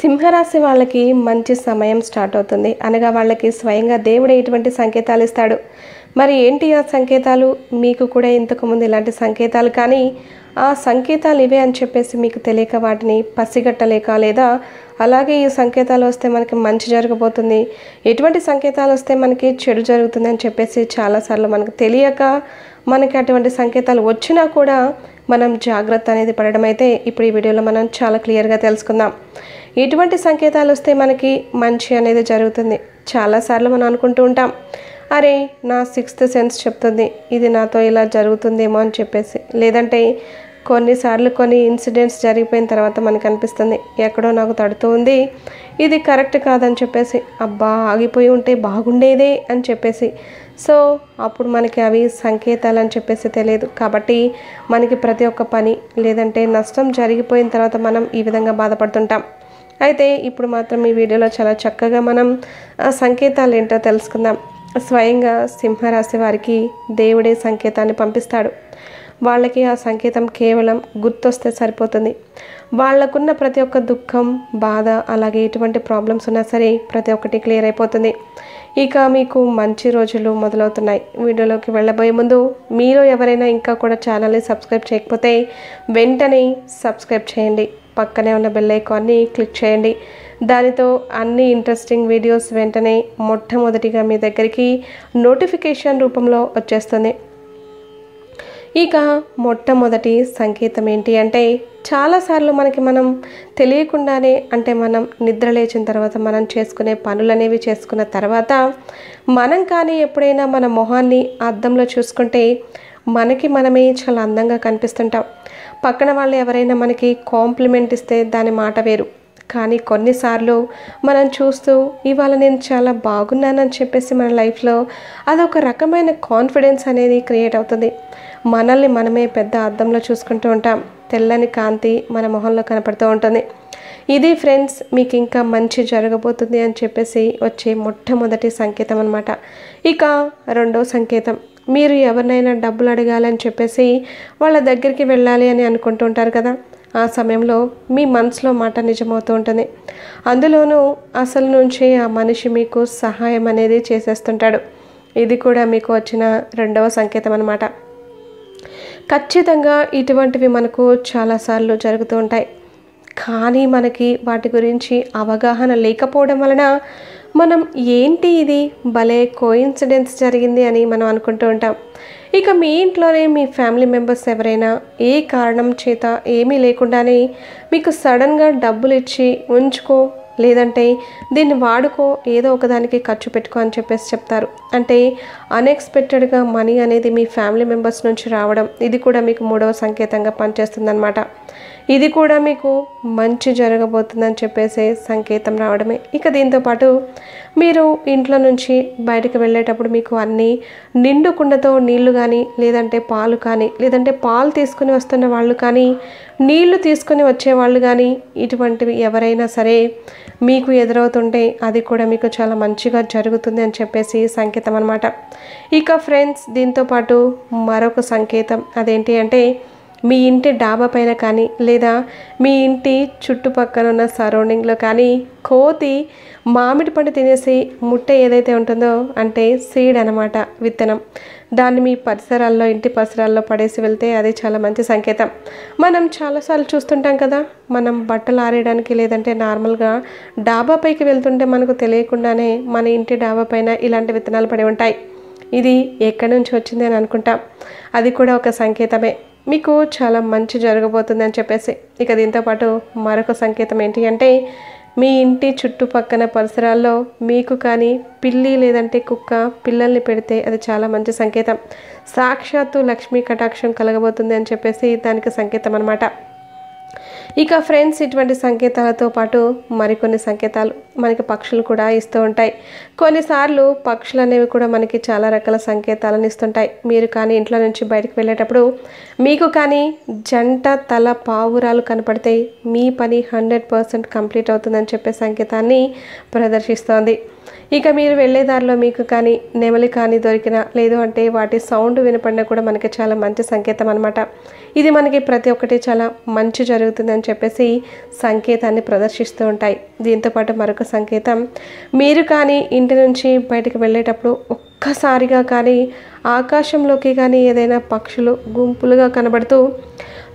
సింహరాశి వాళ్ళకి మంచి సమయం స్టార్ట్ అవుతుంది. అనగా వాళ్ళకి స్వయంగా దేవుడు ఎటువంటి సంకేతాలు ఇస్తాడు. మరి ఏంటి ఆ సంకేతాలు? మీకు కూడా ఇంతకుముందు ఇలాంటి సంకేతాలు కానీ ఆ సంకేతాలు ఇవే అని చెప్పేసి మీకు తెలియక వాటిని పసిగట్టలేక లేదా అలాగే ఈ సంకేతాలు వస్తే మనకి మంచి జరగబోతుంది. ఎటువంటి సంకేతాలు వస్తే మనకి చెడు జరుగుతుంది అని చెప్పేసి చాలాసార్లు మనకు తెలియక మనకి అటువంటి సంకేతాలు వచ్చినా కూడా మనం జాగ్రత్త అనేది పడడం అయితే ఇప్పుడు ఈ వీడియోలో మనం చాలా క్లియర్గా తెలుసుకుందాం. ఎటువంటి సంకేతాలు వస్తే మనకి మంచి అనేది జరుగుతుంది. చాలాసార్లు మనం అనుకుంటూ ఉంటాం అరే నా సిక్స్త్ సెన్స్ చెప్తుంది ఇది నాతో ఇలా జరుగుతుందేమో అని చెప్పేసి. లేదంటే కొన్నిసార్లు కొన్ని ఇన్సిడెంట్స్ జరిగిపోయిన తర్వాత మనకు అనిపిస్తుంది ఎక్కడో నాకు తడుతూ ఉంది ఇది కరెక్ట్ కాదని చెప్పేసి. అబ్బా ఆగిపోయి ఉంటే బాగుండేదే అని చెప్పేసి. సో అప్పుడు మనకి అవి సంకేతాలు అని చెప్పేసి తెలియదు. కాబట్టి మనకి ప్రతి ఒక్క పని లేదంటే నష్టం జరిగిపోయిన తర్వాత మనం ఈ విధంగా బాధపడుతుంటాం. అయితే ఇప్పుడు మాత్రం ఈ వీడియోలో చాలా చక్కగా మనం ఆ సంకేతాలు ఏంటో తెలుసుకుందాం. స్వయంగా సింహరాశి వారికి దేవుడే సంకేతాన్ని పంపిస్తాడు. వాళ్ళకి ఆ సంకేతం కేవలం గుర్తొస్తే సరిపోతుంది. వాళ్ళకున్న ప్రతి ఒక్క దుఃఖం బాధ అలాగే ఎటువంటి ప్రాబ్లమ్స్ ఉన్నా సరే ప్రతి ఒక్కటి క్లియర్ అయిపోతుంది. ఇక మీకు మంచి రోజులు మొదలవుతున్నాయి. వీడియోలోకి వెళ్ళబోయే ముందు మీరు ఎవరైనా ఇంకా కూడా ఛానల్ని సబ్స్క్రైబ్ చేయకపోతే వెంటనే సబ్స్క్రైబ్ చేయండి. పక్కనే ఉన్న బెల్ ఐకాన్ని క్లిక్ చేయండి. దానితో అన్ని ఇంట్రెస్టింగ్ వీడియోస్ వెంటనే మొట్టమొదటిగా మీ దగ్గరికి నోటిఫికేషన్ రూపంలో వచ్చేస్తుంది. ఇక మొట్టమొదటి సంకేతం ఏంటి అంటే చాలాసార్లు మనకి మనం తెలియకుండానే అంటే మనం నిద్ర లేచిన తర్వాత మనం చేసుకునే పనులు అనేవి చేసుకున్న తర్వాత మనం కానీ ఎప్పుడైనా మన మొహాన్ని అద్దంలో చూసుకుంటే మనకి మనమే చాలా అందంగా కనిపిస్తుంటాం. పక్కన వాళ్ళు ఎవరైనా మనకి కాంప్లిమెంట్ ఇస్తే దాని మాట వేరు. కానీ కొన్నిసార్లు మనం చూస్తూ ఇవాళ నేను చాలా బాగున్నానని చెప్పేసి మన లైఫ్లో అదొక రకమైన కాన్ఫిడెన్స్ అనేది క్రియేట్ అవుతుంది. మనల్ని మనమే పెద్ద అద్దంలో చూసుకుంటూ ఉంటాం. తెల్లని కాంతి మన మొహంలో కనపడుతూ ఉంటుంది. ఇది ఫ్రెండ్స్ మీకు ఇంకా మంచి జరగబోతుంది అని చెప్పేసి వచ్చే మొట్టమొదటి సంకేతం అనమాట ఇక రెండో సంకేతం. మీరు ఎవరినైనా డబ్బులు అడగాలని చెప్పేసి వాళ్ళ దగ్గరికి వెళ్ళాలి అని అనుకుంటూ ఉంటారు కదా. ఆ సమయంలో మీ మనసులో మాట నిజమవుతూ ఉంటుంది. అందులోనూ అసలు నుంచి ఆ మనిషి మీకు సహాయం అనేది చేసేస్తుంటాడు. ఇది కూడా మీకు వచ్చిన రెండవ సంకేతం అనమాట ఖచ్చితంగా ఇటువంటివి మనకు చాలాసార్లు జరుగుతూ ఉంటాయి. కానీ మనకి వాటి గురించి అవగాహన లేకపోవడం వలన మనం ఏంటి ఇది? భలే కోయిన్సిడెన్స్ జరిగింది అని మనం అనుకుంటూ ఉంటాం. ఇక మీ ఇంట్లోనే మీ ఫ్యామిలీ మెంబర్స్ ఎవరైనా ఏ కారణం చేత ఏమీ లేకుండానే మీకు సడన్గా డబ్బులు ఇచ్చి ఉంచుకో లేదంటే దీన్ని వాడుకో ఏదో ఒకదానికి ఖర్చు పెట్టుకో అని చెప్పేసి చెప్తారు. అంటే అన్ఎక్స్పెక్టెడ్గా మనీ అనేది మీ ఫ్యామిలీ మెంబర్స్ నుంచి రావడం ఇది కూడా మీకు మూడవ సంకేతంగా పనిచేస్తుందన్నమాట. ఇది కూడా మీకు మంచి జరగబోతుందని చెప్పేసి సంకేతం రావడమే. ఇక దీంతోపాటు మీరు ఇంట్లో నుంచి బయటకు వెళ్ళేటప్పుడు మీకు అన్నీ నిండు కుండతో నీళ్ళు కానీ లేదంటే పాలు కానీ లేదంటే పాలు తీసుకుని వస్తున్న వాళ్ళు కానీ నీళ్ళు తీసుకుని వచ్చేవాళ్ళు కానీ ఇటువంటివి ఎవరైనా సరే మీకు ఎదురవుతుంటే అది కూడా మీకు చాలా మంచిగా జరుగుతుంది అని చెప్పేసి సంకేతం అనమాట ఇక ఫ్రెండ్స్ దీంతోపాటు మరొక సంకేతం అదేంటి అంటే మీ ఇంటి డాబా పైన కానీ లేదా మీ ఇంటి చుట్టుపక్కల ఉన్న సరౌండింగ్లో కానీ కోతి మామిడి పండు తినేసి ముట్ట ఏదైతే ఉంటుందో అంటే సీడ్ అనమాట విత్తనం. దాన్ని మీ పరిసరాల్లో ఇంటి పరిసరాల్లో పడేసి వెళ్తే అది చాలా మంచి సంకేతం. మనం చాలాసార్లు చూస్తుంటాం కదా మనం బట్టలు ఆరేయడానికి లేదంటే నార్మల్గా డాబా పైకి వెళ్తుంటే మనకు తెలియకుండానే మన ఇంటి డాబా పైన ఇలాంటి విత్తనాలు పడి ఉంటాయి. ఇది ఎక్కడి నుంచి వచ్చింది అని అనుకుంటాం. అది కూడా ఒక సంకేతమే. మీకు చాలా మంచి జరగబోతుంది అని చెప్పేసి. ఇక దీంతోపాటు మరొక సంకేతం ఏంటి అంటే మీ ఇంటి చుట్టుపక్కన పరిసరాల్లో మీకు కానీ పిల్లి లేదంటే కుక్క పిల్లల్ని పెడితే అది చాలా మంచి సంకేతం. సాక్షాత్తు లక్ష్మీ కటాక్షం కలగబోతుంది అని చెప్పేసి దానికి సంకేతం అనమాట ఇక ఫ్రెండ్స్ ఇటువంటి సంకేతాలతో పాటు మరికొన్ని సంకేతాలు మనకి పక్షులు కూడా ఇస్తూ ఉంటాయి. కొన్నిసార్లు పక్షులు అనేవి కూడా మనకి చాలా రకాల సంకేతాలను ఇస్తుంటాయి. మీరు కానీ ఇంట్లో నుంచి బయటకు వెళ్ళేటప్పుడు మీకు కానీ జంట తల పావురాలు కనపడితే మీ పని హండ్రెడ్ పర్సెంట్ కంప్లీట్ అవుతుందని చెప్పే సంకేతాన్ని ప్రదర్శిస్తోంది. ఇక మీరు వెళ్ళే దారిలో మీకు కానీ నెమలి కానీ దొరికినా లేదు అంటే వాటి సౌండ్ వినపడినా కూడా మనకి చాలా మంచి సంకేతం అనమాట ఇది మనకి ప్రతి ఒక్కటి చాలా మంచి జరుగుతుందని చెప్పేసి సంకేతాన్ని ప్రదర్శిస్తూ ఉంటాయి. దీంతోపాటు మరొక సంకేతం మీరు కానీ ఇంటి నుంచి బయటకు వెళ్ళేటప్పుడు ఒక్కసారిగా కానీ ఆకాశంలోకి కానీ ఏదైనా పక్షులు గుంపులుగా కనబడుతూ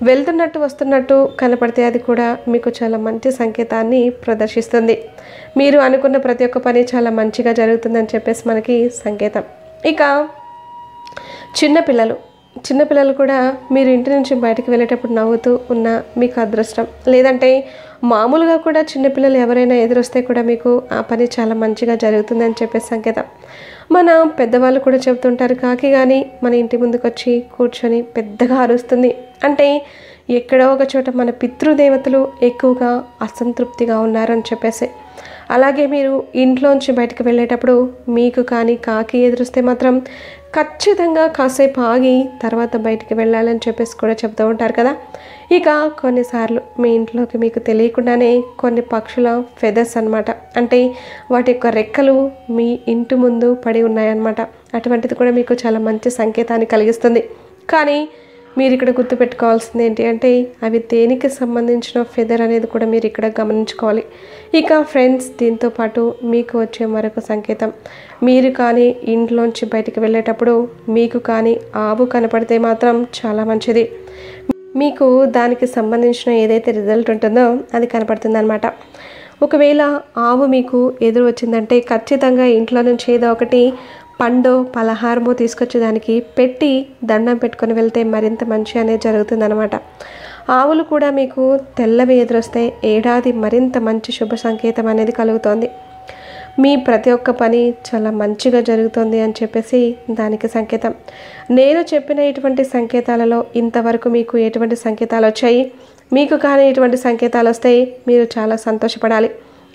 వెళ్తున్నట్టు వస్తున్నట్టు కనపడితే అది కూడా మీకు చాలా మంచి సంకేతాన్ని ప్రదర్శిస్తుంది. మీరు అనుకున్న ప్రతి ఒక్క పని చాలా మంచిగా జరుగుతుందని చెప్పేసి మనకి సంకేతం. ఇక చిన్నపిల్లలు చిన్నపిల్లలు కూడా మీరు ఇంటి నుంచి బయటకు వెళ్ళేటప్పుడు నవ్వుతూ ఉన్న మీకు అదృష్టం. లేదంటే మామూలుగా కూడా చిన్నపిల్లలు ఎవరైనా ఎదురొస్తే కూడా మీకు ఆ పని చాలా మంచిగా జరుగుతుందని చెప్పే సంకేతం. మన పెద్దవాళ్ళు కూడా చెబుతుంటారు కాకి కానీ మన ఇంటి ముందుకు వచ్చి కూర్చొని పెద్దగా అరుస్తుంది. అంటే ఎక్కడో ఒక చోట మన పితృదేవతలు ఎక్కువగా అసంతృప్తిగా ఉన్నారని చెప్పేసి. అలాగే మీరు ఇంట్లోంచి బయటకు వెళ్ళేటప్పుడు మీకు కానీ కాకి ఎదురుస్తే మాత్రం ఖచ్చితంగా కాసేపు ఆగి తర్వాత బయటికి వెళ్ళాలని చెప్పేసి కూడా చెప్తూ ఉంటారు కదా. ఇక కొన్నిసార్లు మీ ఇంట్లోకి మీకు తెలియకుండానే కొన్ని పక్షుల ఫెదర్స్ అన్నమాట. అంటే వాటి యొక్క రెక్కలు మీ ఇంటి ముందు పడి ఉన్నాయన్నమాట. అటువంటిది కూడా మీకు చాలా మంచి సంకేతాన్ని కలిగిస్తుంది. కానీ మీరు ఇక్కడ గుర్తుపెట్టుకోవాల్సింది ఏంటి అంటే అవి దేనికి సంబంధించిన ఫెదర్ అనేది కూడా మీరు ఇక్కడ గమనించుకోవాలి. ఇక ఫ్రెండ్స్ దీంతో పాటు మీకు వచ్చే మరొక సంకేతం. మీరు కానీ ఇంట్లోంచి బయటికి వెళ్ళేటప్పుడు మీకు కానీ ఆవు కనపడితే మాత్రం చాలా మంచిది. మీకు దానికి సంబంధించిన ఏదైతే రిజల్ట్ ఉంటుందో అది కనపడుతుందన్నమాట. ఒకవేళ ఆవు మీకు ఎదురు వచ్చిందంటే ఖచ్చితంగా ఇంట్లో నుంచి ఏదో ఒకటి పండో పలహారమో తీసుకొచ్చి దానికి పెట్టి దండం పెట్టుకొని వెళ్తే మరింత మంచి అనేది జరుగుతుందనమాట ఆవులు కూడా మీకు తెల్లవి ఎదురొస్తే ఏడాది మరింత మంచి శుభ సంకేతం అనేది కలుగుతోంది. మీ ప్రతి ఒక్క పని చాలా మంచిగా జరుగుతుంది అని చెప్పేసి దానికి సంకేతం. నేను చెప్పిన ఇటువంటి సంకేతాలలో ఇంతవరకు మీకు ఎటువంటి సంకేతాలు వచ్చాయి? మీకు కానీ ఎటువంటి సంకేతాలు వస్తాయి మీరు చాలా సంతోషపడాలి.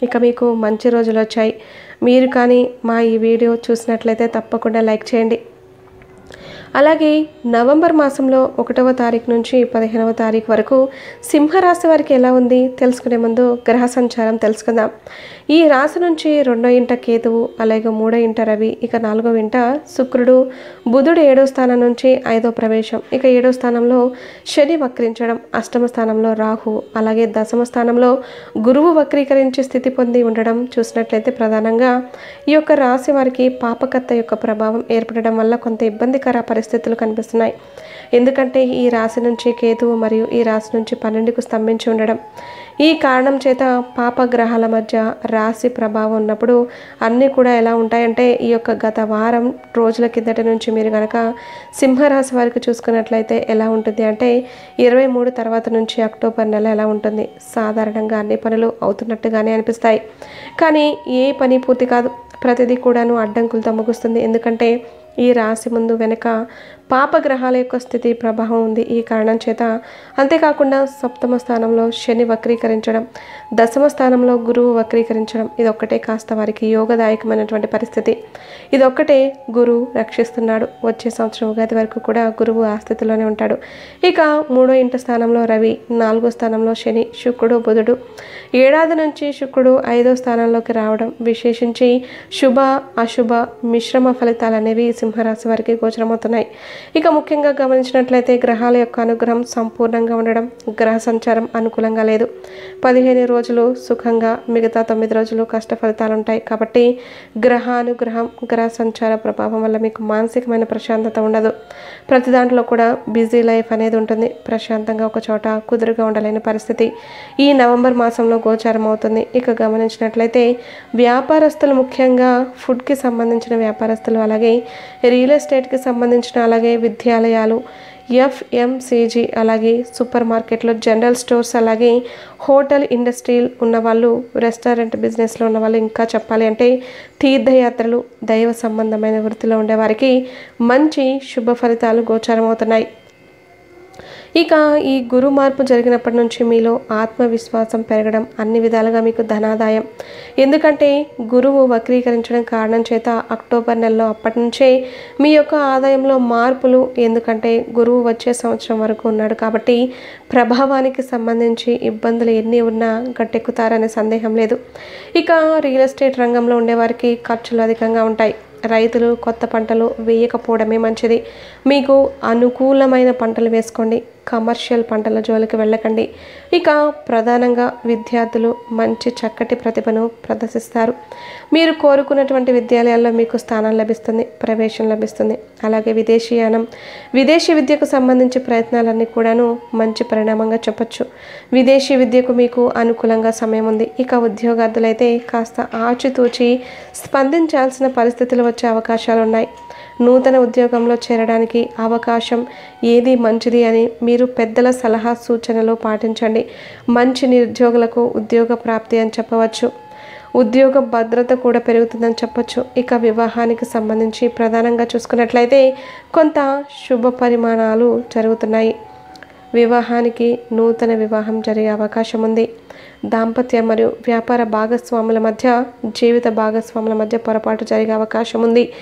ఇక మీకు మంచి రోజులు వచ్చాయి. మీరు కానీ మా ఈ వీడియో చూసినట్లయితే తప్పకుండా లైక్ చేయండి. అలాగే నవంబర్ మాసంలో ఒకటవ తారీఖు నుంచి పదిహేనవ తారీఖు వరకు సింహరాశి వారికి ఎలా ఉంది తెలుసుకునే ముందు గ్రహ సంచారం తెలుసుకుందాం. ఈ రాశి నుంచి రెండో ఇంట కేతువు అలాగే మూడో ఇంట రవి ఇక నాలుగో ఇంట శుక్రుడు. బుధుడు ఏడో స్థానం నుంచి ఐదో ప్రవేశం. ఇక ఏడో స్థానంలో శని వక్రించడం. అష్టమ స్థానంలో రాహు అలాగే దశమ స్థానంలో గురువు వక్రీకరించే స్థితి పొంది ఉండడం చూసినట్లయితే ప్రధానంగా ఈ యొక్క రాశి వారికి పాపకత్త యొక్క ప్రభావం ఏర్పడడం వల్ల కొంత ఇబ్బందికర పరిస్థితులు కనిపిస్తున్నాయి. ఎందుకంటే ఈ రాశి నుంచి కేతువు మరియు ఈ రాశి నుంచి పన్నెండుకు స్తంభించి ఉండడం. ఈ కారణం చేత పాపగ్రహాల మధ్య రాశి ప్రభావం ఉన్నప్పుడు అన్నీ కూడా ఎలా ఉంటాయంటే ఈ యొక్క గత వారం రోజుల కిందటి నుంచి మీరు కనుక సింహరాశి వారికి చూసుకున్నట్లయితే ఎలా ఉంటుంది అంటే ఇరవై మూడు తర్వాత నుంచి అక్టోబర్ నెల ఎలా ఉంటుంది? సాధారణంగా అన్ని పనులు అవుతున్నట్టుగానే అనిపిస్తాయి. కానీ ఏ పని పూర్తి కాదు. ప్రతిదీ కూడాను అడ్డంకులతో ముగుస్తుంది. ఎందుకంటే ఈ రాశి ముందు వెనుక పాపగ్రహాల యొక్క స్థితి ప్రభావం ఉంది ఈ కారణం చేత. అంతేకాకుండా సప్తమ స్థానంలో శని వక్రీకరించడం దశమ స్థానంలో గురువు వక్రీకరించడం ఇది ఒక్కటే కాస్త వారికి యోగదాయకమైనటువంటి పరిస్థితి. ఇదొక్కటే గురువు రక్షిస్తున్నాడు. వచ్చే సంవత్సరం ఉగాది వరకు కూడా గురువు ఆ స్థితిలోనే ఉంటాడు. ఇక మూడో ఇంట స్థానంలో రవి నాలుగో స్థానంలో శని శుక్రుడు బుధుడు. ఏడాది నుంచి శుక్రుడు ఐదో స్థానంలోకి రావడం విశేషించి శుభ అశుభ మిశ్రమ ఫలితాలు అనేవి సింహరాశి వారికి గోచరమవుతున్నాయి. ఇక ముఖ్యంగా గమనించినట్లయితే గ్రహాల యొక్క అనుగ్రహం సంపూర్ణంగా ఉండడం గ్రహ సంచారం అనుకూలంగా లేదు. పదిహేను రోజులు సుఖంగా మిగతా తొమ్మిది రోజులు కష్ట ఫలితాలు ఉంటాయి. కాబట్టి గ్రహానుగ్రహం గ్రహ సంచార ప్రభావం వల్ల మీకు మానసికమైన ప్రశాంతత ఉండదు. ప్రతి దాంట్లో కూడా బిజీ లైఫ్ అనేది ఉంటుంది. ప్రశాంతంగా ఒక చోట కుదురుగా ఉండలేని పరిస్థితి. ఈ నవంబర్ మాసంలో గోచారం అవుతుంది. ఇక గమనించినట్లయితే వ్యాపారస్తులు ముఖ్యంగా ఫుడ్కి సంబంధించిన వ్యాపారస్తులు అలాగే రియల్ ఎస్టేట్కి సంబంధించిన అలాగే విద్యాలయాలు ఎఫ్ఎంసీజీ అలాగే సూపర్ మార్కెట్లో జనరల్ స్టోర్స్ అలాగే హోటల్ ఇండస్ట్రీ ఉన్నవాళ్ళు రెస్టారెంట్ బిజినెస్లో ఉన్నవాళ్ళు ఇంకా చెప్పాలి అంటే తీర్థయాత్రలు దైవ సంబంధమైన వృత్తిలో ఉండేవారికి మంచి శుభ ఫలితాలు గోచారమవుతున్నాయి. ఇక ఈ గురు మార్పు జరిగినప్పటి నుంచి మీలో ఆత్మవిశ్వాసం పెరగడం అన్ని విధాలుగా మీకు ధనాదాయం. ఎందుకంటే గురువు వక్రీకరించడం కారణం చేత అక్టోబర్ నెలలో అప్పటి నుంచే మీ యొక్క ఆదాయంలో మార్పులు ఎందుకంటే గురువు వచ్చే సంవత్సరం వరకు ఉన్నాడు కాబట్టి ప్రభావానికి సంబంధించి ఇబ్బందులు ఎన్ని ఉన్నా గట్టెక్కుతారనే సందేహం లేదు. ఇక రియల్ ఎస్టేట్ రంగంలో ఉండేవారికి ఖర్చులు అధికంగా ఉంటాయి. రైతులు కొత్త పంటలు వేయకపోవడమే మంచిది. మీకు అనుకూలమైన పంటలు వేసుకోండి. కమర్షియల్ పంటల జోలికి వెళ్ళకండి. ఇక ప్రధానంగా విద్యార్థులు మంచి చక్కటి ప్రతిభను ప్రదర్శిస్తారు. మీరు కోరుకున్నటువంటి విద్యాలయాల్లో మీకు స్థానం లభిస్తుంది ప్రవేశం లభిస్తుంది. అలాగే విదేశీయానం విదేశీ విద్యకు సంబంధించి ప్రయత్నాలన్నీ కూడాను మంచి పరిణామంగా చెప్పచ్చు. విదేశీ విద్యకు మీకు అనుకూలంగా సమయం ఉంది. ఇక ఉద్యోగార్థులైతే కాస్త ఆచితూచి స్పందించాల్సిన పరిస్థితులు వచ్చే అవకాశాలు ఉన్నాయి నూతన ఉద్యోగంలో చేరడానికి అవకాశం ఏది మంచిది అని మీరు పెద్దల సలహా సూచనలు పాటించండి. మంచి నిరుద్యోగులకు ఉద్యోగ ప్రాప్తి అని చెప్పవచ్చు. ఉద్యోగ భద్రత కూడా పెరుగుతుందని చెప్పొచ్చు. ఇక వివాహానికి సంబంధించి ప్రధానంగా చూసుకున్నట్లయితే కొంత శుభ పరిమాణాలు జరుగుతున్నాయి. వివాహానికి నూతన వివాహం జరిగే అవకాశం ఉంది. దాంపత్య మరియు వ్యాపార భాగస్వాముల మధ్య జీవిత భాగస్వాముల మధ్య పొరపాటు జరిగే అవకాశం ఉంది.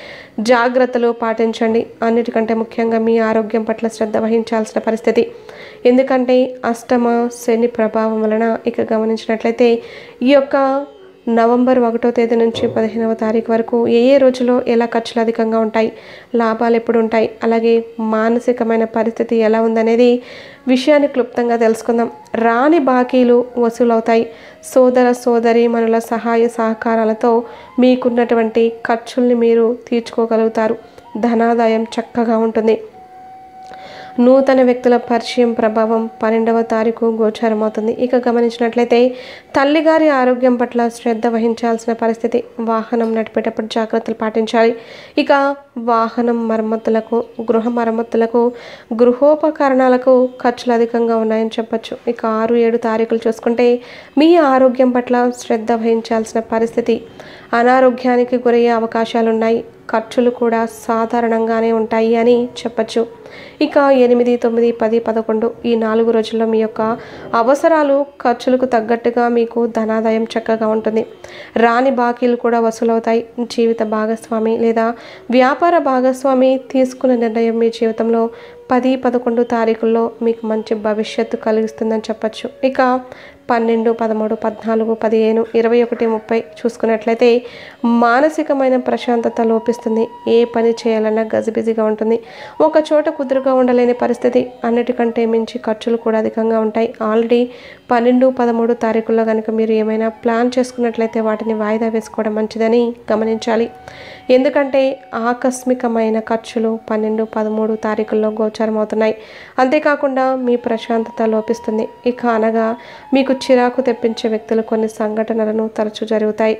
జాగ్రత్తలు పాటించండి. అన్నిటికంటే ముఖ్యంగా మీ ఆరోగ్యం పట్ల శ్రద్ధ వహించాల్సిన పరిస్థితి. ఎందుకంటే అష్టమ శని ప్రభావం వలన ఇక గమనించినట్లయితే ఈ యొక్క నవంబర్ ఒకటో తేదీ నుంచి పదిహేనవ తారీఖు వరకు ఏ ఏ రోజులో ఎలా ఖర్చులు అధికంగా ఉంటాయి లాభాలు ఎప్పుడు ఉంటాయి అలాగే మానసికమైన పరిస్థితి ఎలా ఉందనేది విషయాన్ని క్లుప్తంగా తెలుసుకుందాం. రాని బాకీలు వసూలవుతాయి. సోదర సోదరి మనుల సహాయ సహకారాలతో మీకున్నటువంటి ఖర్చుల్ని మీరు తీర్చుకోగలుగుతారు. ధనాదాయం చక్కగా ఉంటుంది. నూతన వ్యక్తుల పరిచయం ప్రభావం పన్నెండవ తారీఖు గోచారమవుతుంది. ఇక గమనించినట్లయితే తల్లిగారి ఆరోగ్యం పట్ల శ్రద్ధ వహించాల్సిన పరిస్థితి వాహనం నడిపేటప్పుడు జాగ్రత్తలు పాటించాలి. ఇక వాహనం మరమ్మతులకు గృహ మరమ్మతులకు గృహోపకరణాలకు ఖర్చులు అధికంగా ఉన్నాయని చెప్పచ్చు. ఇక ఆరు ఏడు తారీఖులు చూసుకుంటే మీ ఆరోగ్యం పట్ల శ్రద్ధ వహించాల్సిన పరిస్థితి అనారోగ్యానికి గురయ్యే అవకాశాలు ఉన్నాయి ఖర్చులు కూడా సాధారణంగానే ఉంటాయి అని చెప్పచ్చు. ఇక ఎనిమిది తొమ్మిది పది పదకొండు ఈ నాలుగు రోజుల్లో మీ యొక్క అవసరాలు ఖర్చులకు తగ్గట్టుగా మీకు ధనాదాయం చక్కగా ఉంటుంది. రాని బాకీలు కూడా వసూలవుతాయి. జీవిత భాగస్వామి లేదా వ్యాపార భాగస్వామి తీసుకున్న నిర్ణయం మీ జీవితంలో పది పదకొండు తారీఖుల్లో మీకు మంచి భవిష్యత్తు కలిగిస్తుందని చెప్పచ్చు. ఇక పన్నెండు పదమూడు పద్నాలుగు పదిహేను ఇరవై ఒకటి ముప్పై చూసుకున్నట్లయితే మానసికమైన ప్రశాంతత లోపిస్తుంది. ఏ పని చేయాలన్నా గజిబిజిగా ఉంటుంది. ఒక చోట కుదురుగా ఉండలేని పరిస్థితి. అన్నిటికంటే మించి ఖర్చులు కూడా అధికంగా ఉంటాయి. ఆల్రెడీ పన్నెండు పదమూడు తారీఖుల్లో కనుక మీరు ఏమైనా ప్లాన్ చేసుకున్నట్లయితే వాటిని వాయిదా వేసుకోవడం మంచిదని గమనించాలి. ఎందుకంటే ఆకస్మికమైన ఖర్చులు పన్నెండు పదమూడు తారీఖుల్లో గోచరమవుతున్నాయి. అంతేకాకుండా మీ ప్రశాంతత లోపిస్తుంది. ఇక అనగా మీకు చిరాకు తెప్పించే వ్యక్తులు కొన్ని సంఘటనలను తరచూ జరుగుతాయి.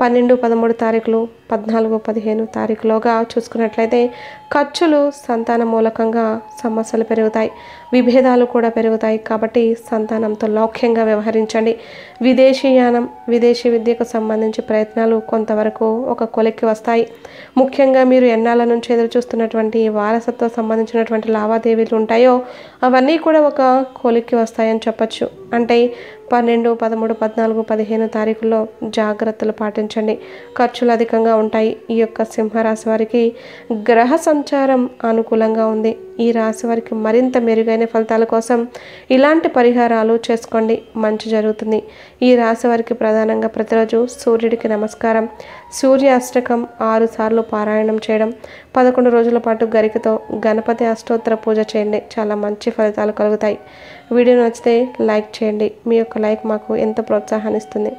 పన్నెండు పదమూడు తారీఖులు పద్నాలుగు పదిహేను తారీఖులోగా చూసుకున్నట్లయితే ఖర్చులు సంతాన మూలకంగా సమస్యలు పెరుగుతాయి. విభేదాలు కూడా పెరుగుతాయి. కాబట్టి సంతానంతో లౌక్యంగా వ్యవహరించండి. విదేశీయానం విదేశీ విద్యకు సంబంధించి ప్రయత్నాలు కొంతవరకు ఒక కొలిక్కి వస్తాయి. ముఖ్యంగా మీరు ఎన్నాళ్ళ నుంచి ఎదురు చూస్తున్నటువంటి వారసత్వ సంబంధించినటువంటి లావాదేవీలు ఉంటాయో అవన్నీ కూడా ఒక కొలిక్కి వస్తాయని చెప్పచ్చు. అంటే పన్నెండు పదమూడు పద్నాలుగు పదిహేను తారీఖుల్లో జాగ్రత్తలు పాటించండి. ఖర్చులు అధికంగా ఉంటాయి. ఈ యొక్క సింహరాశి వారికి గ్రహ సంచారం అనుకూలంగా ఉంది. ఈ రాశి వారికి మరింత మెరుగైన ఫలితాల కోసం ఇలాంటి పరిహారాలు చేసుకోండి. మంచి జరుగుతుంది. ఈ రాశి వారికి ప్రధానంగా ప్రతిరోజు సూర్యుడికి నమస్కారం. సూర్య అష్టకం ఆరు సార్లు పారాయణం చేయడం పదకొండు రోజుల పాటు గరికతో గణపతి అష్టోత్తర పూజ చేయండి. చాలా మంచి ఫలితాలు కలుగుతాయి. వీడియో నచ్చితే లైక్ చేయండి. మీ యొక్క లైక్ మాకు ఎంత ప్రోత్సాహాన్ని ఇస్తుంది.